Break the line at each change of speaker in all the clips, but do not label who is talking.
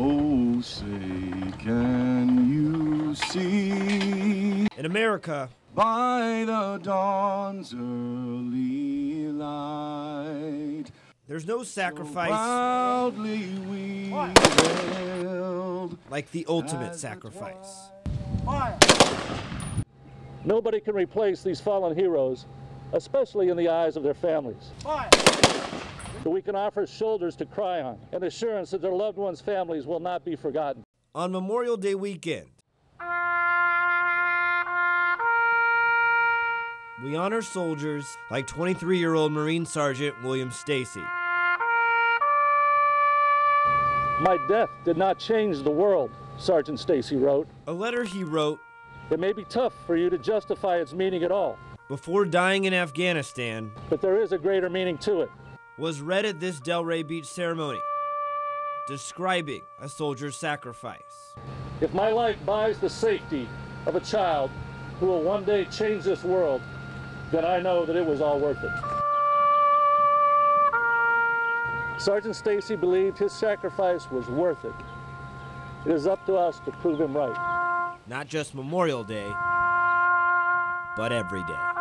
Oh, say, can you see
In America,
by the dawn's early light?
there's no sacrifice
Proudly we
like the ultimate sacrifice.
Nobody can replace these fallen heroes, especially in the eyes of their families. But we can offer shoulders to cry on and assurance that their loved ones' families will not be forgotten.
On Memorial Day weekend, we honor soldiers like 23 year old Marine Sergeant William Stacy.
My death did not change the world, Sergeant Stacy wrote.
A letter he wrote
It may be tough for you to justify its meaning at all,
before dying in Afghanistan
but there is a greater meaning to it.
was read at this Delray Beach ceremony, describing a soldier's sacrifice.
If my life buys the safety of a child who will one day change this world, then I know that it was all worth it. Sergeant Stacy believed his sacrifice was worth it. It is up to us to prove him right.
Not just Memorial Day, but every day.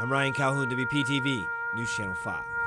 I'm Ryan Calhoun, WPTV, News Channel 5.